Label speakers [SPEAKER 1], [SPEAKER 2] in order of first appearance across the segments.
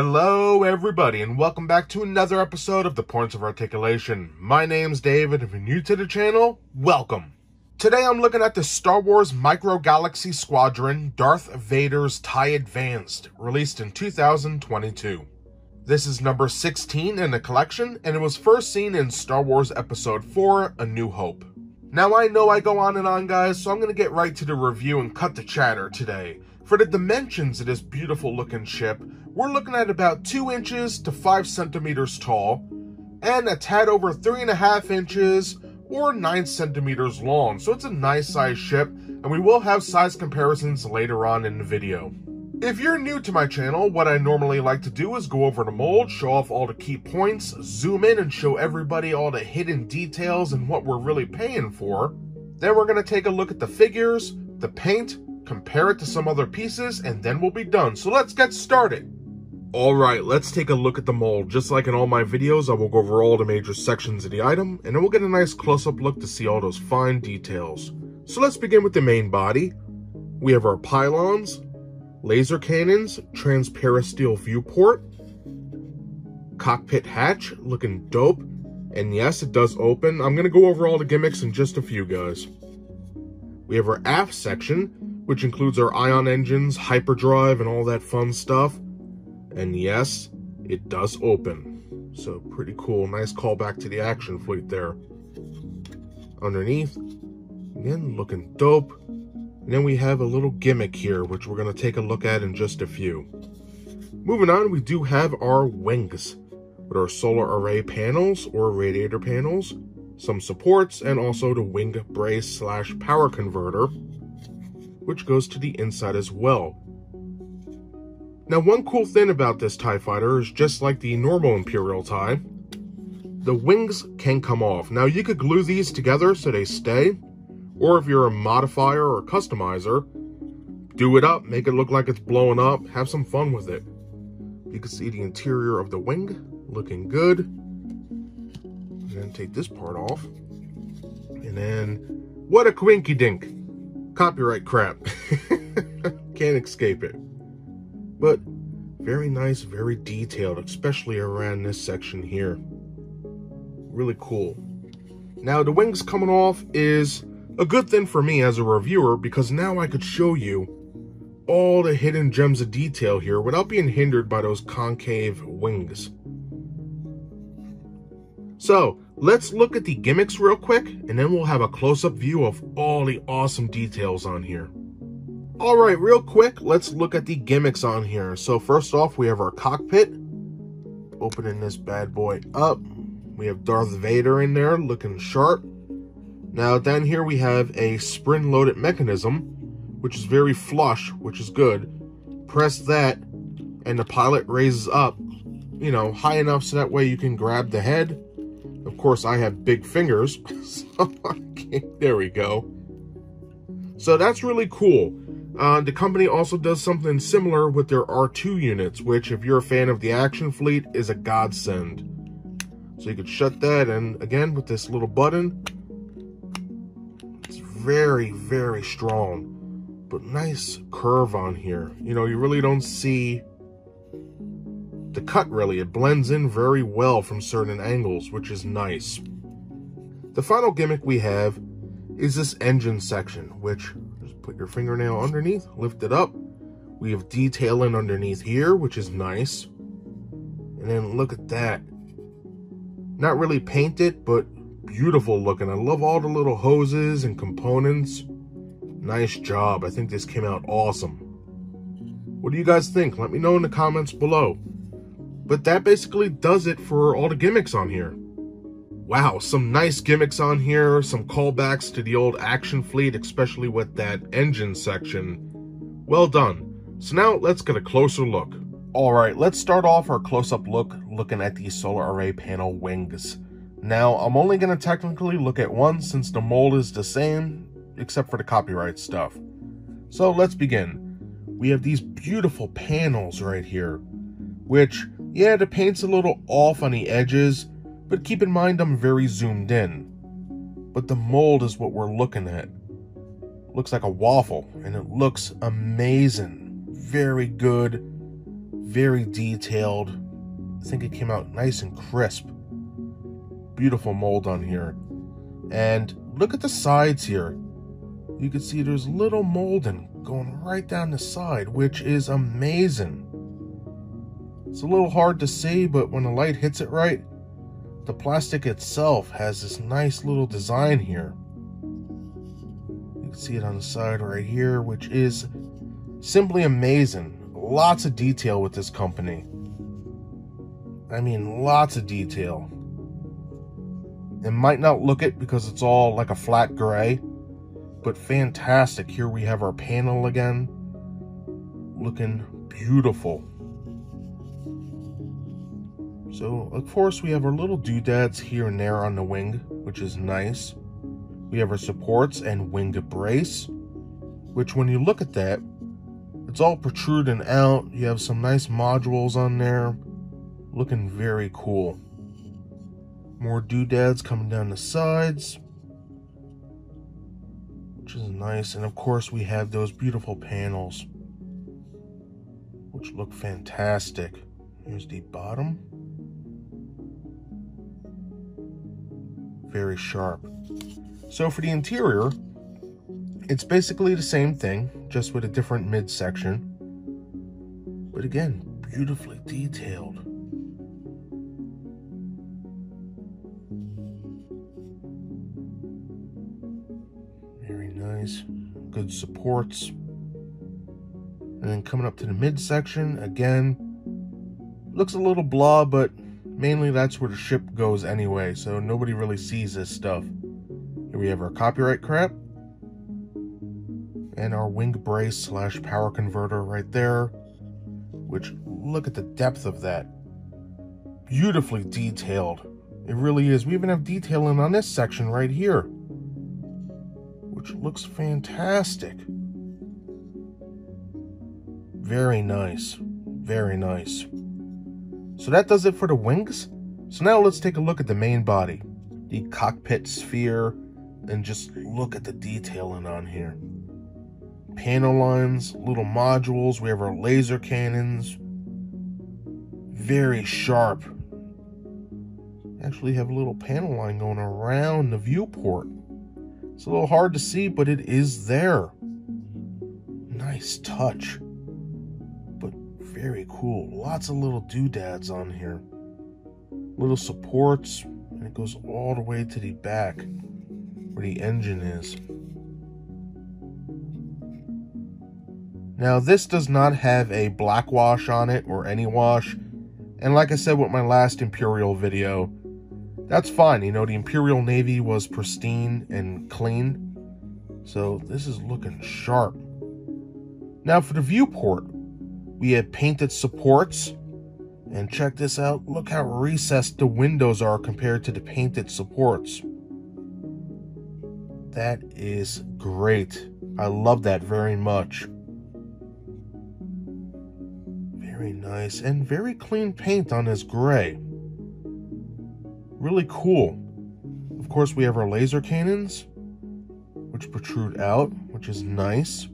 [SPEAKER 1] Hello, everybody, and welcome back to another episode of the Points of Articulation. My name's David. If you're new to the channel, welcome. Today I'm looking at the Star Wars Micro Galaxy Squadron Darth Vader's TIE Advanced, released in 2022. This is number 16 in the collection, and it was first seen in Star Wars Episode 4 A New Hope. Now, I know I go on and on, guys, so I'm going to get right to the review and cut the chatter today. For the dimensions of this beautiful looking ship, we're looking at about 2 inches to 5 centimeters tall, and a tad over 3.5 inches or 9 centimeters long. So it's a nice size ship, and we will have size comparisons later on in the video. If you're new to my channel, what I normally like to do is go over the mold, show off all the key points, zoom in and show everybody all the hidden details and what we're really paying for. Then we're going to take a look at the figures, the paint, compare it to some other pieces, and then we'll be done. So let's get started. Alright, let's take a look at the mold. Just like in all my videos, I will go over all the major sections of the item, and then we'll get a nice close-up look to see all those fine details. So let's begin with the main body. We have our pylons, laser cannons, transparisteel viewport, cockpit hatch, looking dope. And yes, it does open. I'm to go over all the gimmicks in just a few, guys. We have our aft section, which includes our ion engines, hyperdrive, and all that fun stuff. And yes, it does open. So pretty cool. Nice callback to the action fleet there. Underneath, again, looking dope. And then we have a little gimmick here, which we're going to take a look at in just a few. Moving on, we do have our wings with our solar array panels or radiator panels, some supports, and also the wing brace slash power converter, which goes to the inside as well. Now, one cool thing about this TIE fighter is just like the normal Imperial TIE, the wings can come off. Now, you could glue these together so they stay, or if you're a modifier or customizer, do it up, make it look like it's blowing up, have some fun with it. You can see the interior of the wing looking good. Then take this part off. And then, what a quinky dink. Copyright crap. Can't escape it. But very nice, very detailed, especially around this section here. Really cool. Now, the wings coming off is a good thing for me as a reviewer because now I could show you all the hidden gems of detail here without being hindered by those concave wings. So, let's look at the gimmicks real quick, and then we'll have a close-up view of all the awesome details on here. Alright, real quick, let's look at the gimmicks on here. So first off, we have our cockpit. Opening this bad boy up. We have Darth Vader in there, looking sharp. Now down here we have a spring-loaded mechanism, which is very flush, which is good. Press that, and the pilot raises up, you know, high enough so that way you can grab the head. Of course, I have big fingers, so there we go. So that's really cool. Uh, the company also does something similar with their R2 units, which, if you're a fan of the action fleet, is a godsend. So you could shut that, and again, with this little button, It's very, very strong, but nice curve on here. You know, you really don't see the cut really. It blends in very well from certain angles, which is nice. The final gimmick we have is this engine section, which put your fingernail underneath, lift it up. We have detailing underneath here, which is nice. And then look at that. Not really painted, but beautiful looking. I love all the little hoses and components. Nice job. I think this came out awesome. What do you guys think? Let me know in the comments below. But that basically does it for all the gimmicks on here. Wow, some nice gimmicks on here, some callbacks to the old action fleet, especially with that engine section. Well done. So now let's get a closer look. Alright, let's start off our close-up look looking at the solar array panel wings. Now, I'm only going to technically look at one since the mold is the same, except for the copyright stuff. So let's begin. We have these beautiful panels right here, which, yeah, the paint's a little off on the edges, but keep in mind I'm very zoomed in. But the mold is what we're looking at. Looks like a waffle, and it looks amazing. Very good, very detailed. I think it came out nice and crisp. Beautiful mold on here. And look at the sides here. You can see there's little molding going right down the side, which is amazing. It's a little hard to see, but when the light hits it right, the plastic itself has this nice little design here. You can see it on the side right here, which is simply amazing. Lots of detail with this company. I mean, lots of detail. It might not look it because it's all like a flat gray, but fantastic. Here we have our panel again, looking beautiful. So, of course, we have our little doodads here and there on the wing, which is nice. We have our supports and wing brace, which when you look at that, it's all protruding out. You have some nice modules on there, looking very cool. More doodads coming down the sides, which is nice. And of course, we have those beautiful panels, which look fantastic. Here's the bottom. Very sharp. So for the interior, it's basically the same thing, just with a different midsection. But again, beautifully detailed. Very nice. Good supports. And then coming up to the midsection, again, looks a little blah, but mainly that's where the ship goes anyway, so nobody really sees this stuff. Here we have our copyright crap and our wing brace slash power converter right there, which look at the depth of that. Beautifully detailed. It really is. We even have detailing on this section right here, which looks fantastic. Very nice. Very nice. So that does it for the wings. So now let's take a look at the main body, the cockpit sphere, and just look at the detailing on here panel lines, little modules. We have our laser cannons. Very sharp. Actually have a little panel line going around the viewport. It's a little hard to see, but it is there. Nice touch. Very cool. Lots of little doodads on here. Little supports. And it goes all the way to the back where the engine is. Now, this does not have a black wash on it or any wash. And like I said with my last Imperial video, that's fine. You know, the Imperial Navy was pristine and clean. So this is looking sharp. Now for the viewport, we have painted supports. And check this out. Look how recessed the windows are compared to the painted supports. That is great. I love that very much. Very nice. And very clean paint on this gray. Really cool. Of course, we have our laser cannons, which protrude out, which is nice.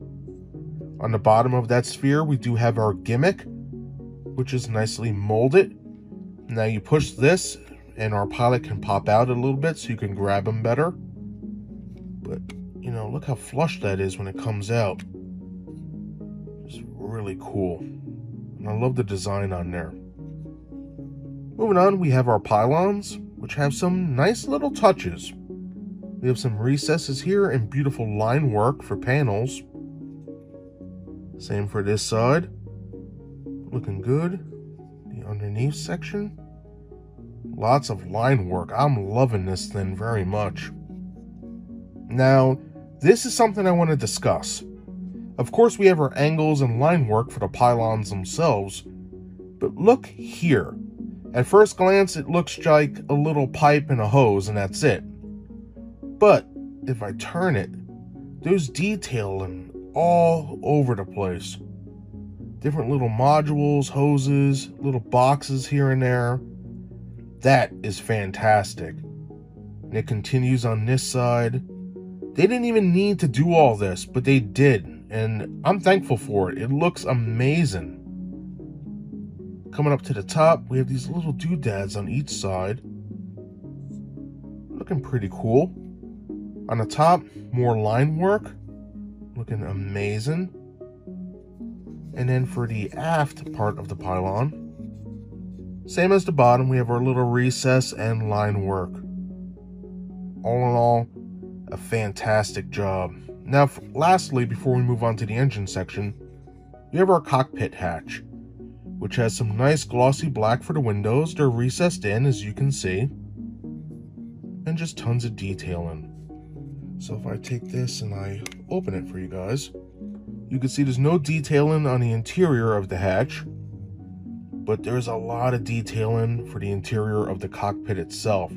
[SPEAKER 1] On the bottom of that sphere, we do have our gimmick, which is nicely molded. Now you push this, and our pilot can pop out a little bit so you can grab him better. But, you know, look how flush that is when it comes out. It's really cool. And I love the design on there. Moving on, we have our pylons, which have some nice little touches. We have some recesses here and beautiful line work for panels. Same for this side. Looking good. The underneath section. Lots of line work. I'm loving this thing very much. Now, this is something I want to discuss. Of course, we have our angles and line work for the pylons themselves, but look here. At first glance, it looks like a little pipe and a hose, and that's it. But if I turn it, there's detailing all over the place. Different little modules, hoses, little boxes here and there. That is fantastic. And it continues on this side. They didn't even need to do all this, but they did and I'm thankful for it. It looks amazing. Coming up to the top, we have these little doodads on each side. Looking pretty cool. On the top, more line work. Looking amazing. And then for the aft part of the pylon, same as the bottom, we have our little recess and line work. All in all, a fantastic job. Now, lastly, before we move on to the engine section, we have our cockpit hatch, which has some nice glossy black for the windows. They're recessed in, as you can see, and just tons of detailing. So if I take this and I open it for you guys, you can see there's no detailing on the interior of the hatch, but there's a lot of detailing for the interior of the cockpit itself.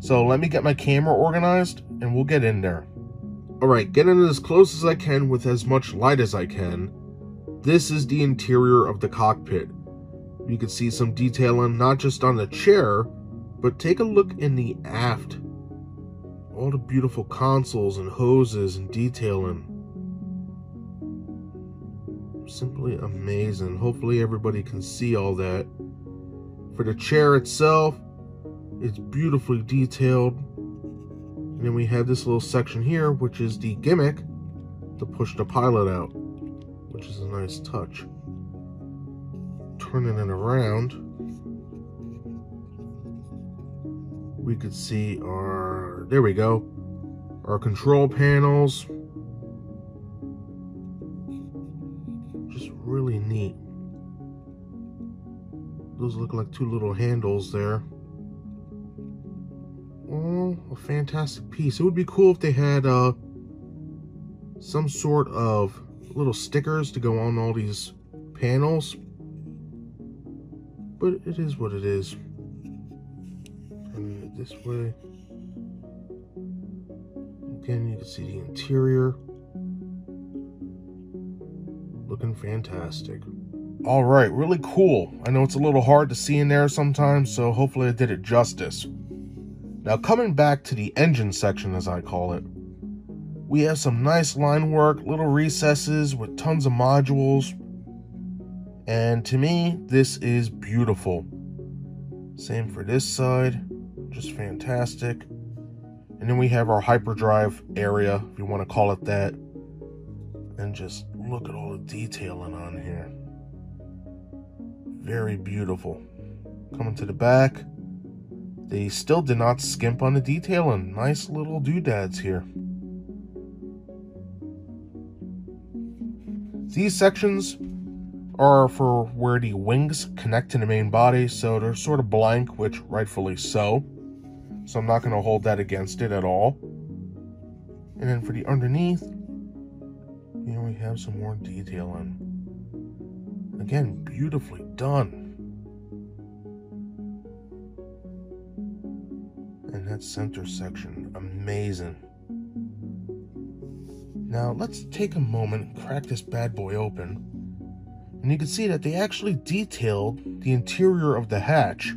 [SPEAKER 1] So let me get my camera organized and we'll get in there. Alright, getting as close as I can with as much light as I can. This is the interior of the cockpit. You can see some detailing not just on the chair, but take a look in the aft. All the beautiful consoles and hoses and detailing. Simply amazing. Hopefully everybody can see all that. For the chair itself, it's beautifully detailed. And then we have this little section here, which is the gimmick to push the pilot out, which is a nice touch. Turning it around, we could see our, there we go, our control panels. Just really neat. Those look like two little handles there. Oh, a fantastic piece. It would be cool if they had uh, some sort of little stickers to go on all these panels. But it is what it is. And this way. Again, you can see the interior. Looking fantastic. All right, really cool. I know it's a little hard to see in there sometimes, so hopefully I did it justice. Now coming back to the engine section as I call it, we have some nice line work, little recesses with tons of modules. And to me, this is beautiful. Same for this side, just fantastic. And then we have our hyperdrive area, if you want to call it that. And just look at all the detailing on here. Very beautiful. Coming to the back, they still did not skimp on the detailing. Nice little doodads here. These sections are for where the wings connect to the main body, so they're sort of blank, which rightfully so. So I'm not going to hold that against it at all. And then for the underneath, here we have some more detailing. Again, beautifully done. And that center section. Amazing. Now let's take a moment and crack this bad boy open. And you can see that they actually detailed the interior of the hatch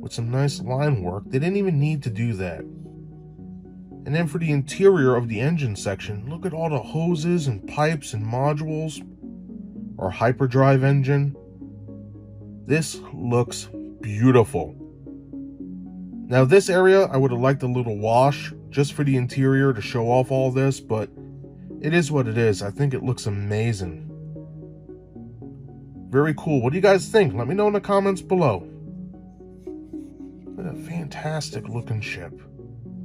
[SPEAKER 1] with some nice line work. They didn't even need to do that. And then for the interior of the engine section, look at all the hoses and pipes and modules. Our hyperdrive engine. This looks beautiful. Now this area, I would have liked a little wash just for the interior to show off all this, but it is what it is. I think it looks amazing. Very cool. What do you guys think? Let me know in the comments below. A fantastic looking ship.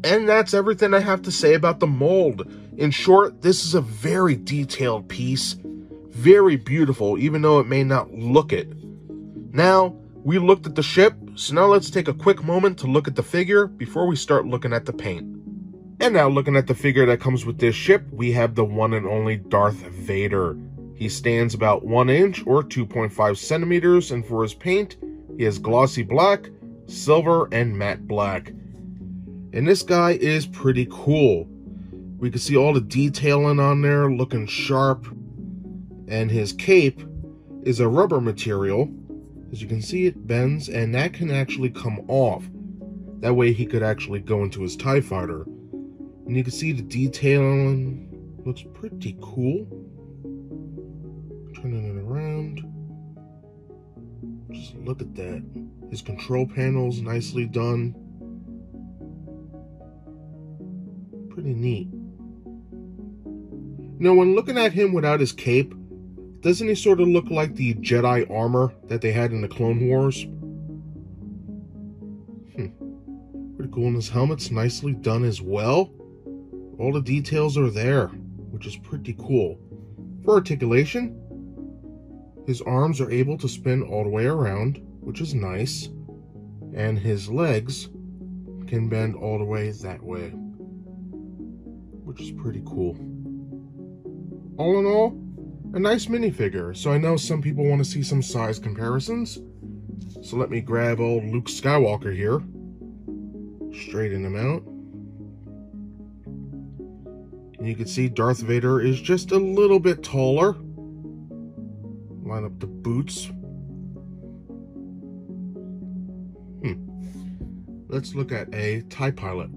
[SPEAKER 1] And that's everything I have to say about the mold. In short, this is a very detailed piece. Very beautiful, even though it may not look it. Now, we looked at the ship, so now let's take a quick moment to look at the figure before we start looking at the paint. And now looking at the figure that comes with this ship, we have the one and only Darth Vader. He stands about 1 inch or 2.5 centimeters, and for his paint, he has glossy black, silver, and matte black. And this guy is pretty cool. We can see all the detailing on there looking sharp. And his cape is a rubber material as you can see, it bends, and that can actually come off. That way he could actually go into his TIE fighter. And you can see the detailing looks pretty cool. Around. Look at that. His control panel's nicely done. Pretty neat. Now, when looking at him without his cape, doesn't he sort of look like the Jedi armor that they had in the Clone Wars? Hmm. Pretty cool. And his helmet's nicely done as well. All the details are there, which is pretty cool. For articulation, his arms are able to spin all the way around, which is nice. And his legs can bend all the way that way, which is pretty cool. All in all, a nice minifigure. So I know some people want to see some size comparisons. So let me grab old Luke Skywalker here. Straighten him out. And you can see Darth Vader is just a little bit taller. Line up the boots. Hmm. Let's look at a TIE pilot.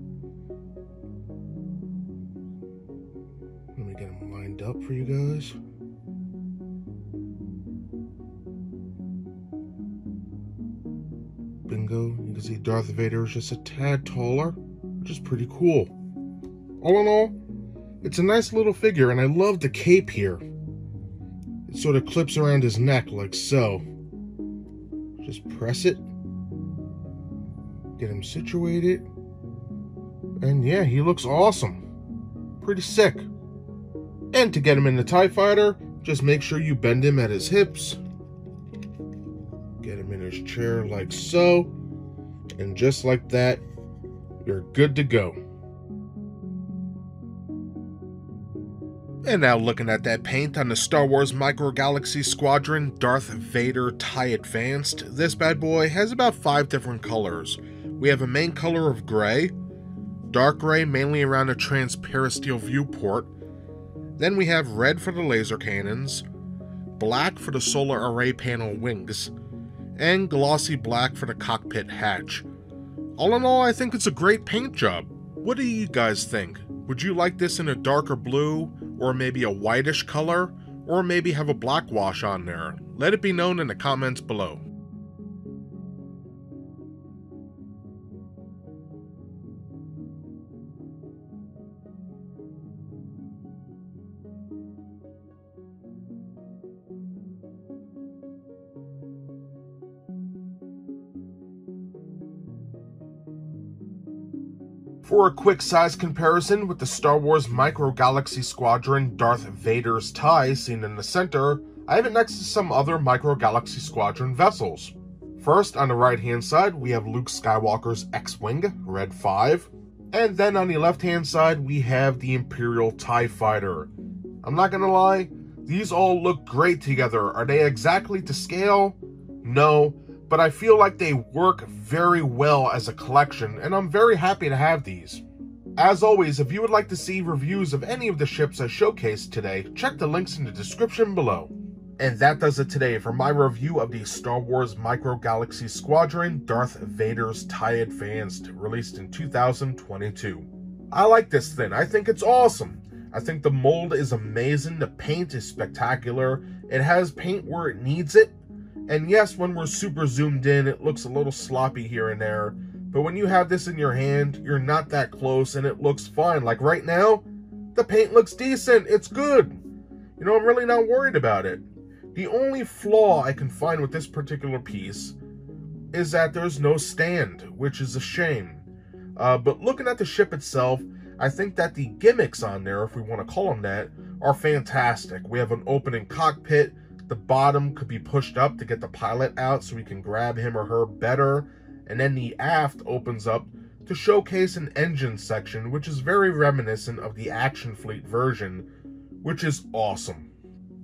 [SPEAKER 1] Let me get him lined up for you guys. Bingo. You can see Darth Vader is just a tad taller, which is pretty cool. All in all, it's a nice little figure, and I love the cape here. Sort of clips around his neck like so. Just press it. Get him situated. And yeah, he looks awesome. Pretty sick. And to get him in the TIE Fighter, just make sure you bend him at his hips. Get him in his chair like so. And just like that, you're good to go. And now looking at that paint on the Star Wars Micro Galaxy Squadron Darth Vader TIE Advanced, this bad boy has about five different colors. We have a main color of gray, dark gray mainly around a transparisteel viewport, then we have red for the laser cannons, black for the solar array panel wings, and glossy black for the cockpit hatch. All in all, I think it's a great paint job. What do you guys think? Would you like this in a darker blue, or maybe a whitish color, or maybe have a black wash on there? Let it be known in the comments below. For a quick size comparison with the Star Wars Micro Galaxy Squadron Darth Vader's tie seen in the center, I have it next to some other Micro Galaxy Squadron vessels. First, on the right hand side, we have Luke Skywalker's X-Wing, Red 5. And then on the left hand side, we have the Imperial TIE Fighter. I'm not gonna lie, these all look great together. Are they exactly to scale? No, but I feel like they work very well as a collection, and I'm very happy to have these. As always, if you would like to see reviews of any of the ships I showcased today, check the links in the description below. And that does it today for my review of the Star Wars Micro Galaxy Squadron Darth Vader's TIE Advanced, released in 2022. I like this thing, I think it's awesome. I think the mold is amazing, the paint is spectacular, it has paint where it needs it, and yes, when we're super zoomed in, it looks a little sloppy here and there. But when you have this in your hand, you're not that close and it looks fine. Like right now, the paint looks decent. It's good. You know, I'm really not worried about it. The only flaw I can find with this particular piece is that there's no stand, which is a shame. Uh, but looking at the ship itself, I think that the gimmicks on there, if we want to call them that, are fantastic. We have an opening cockpit, the bottom could be pushed up to get the pilot out so we can grab him or her better. And then the aft opens up to showcase an engine section, which is very reminiscent of the Action Fleet version, which is awesome.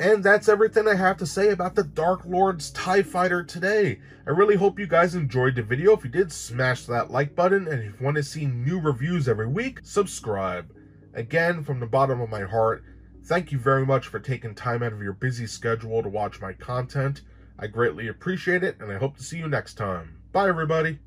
[SPEAKER 1] And that's everything I have to say about the Dark Lord's TIE Fighter today. I really hope you guys enjoyed the video. If you did, smash that like button. And if you want to see new reviews every week, subscribe. Again, from the bottom of my heart, Thank you very much for taking time out of your busy schedule to watch my content. I greatly appreciate it, and I hope to see you next time. Bye, everybody.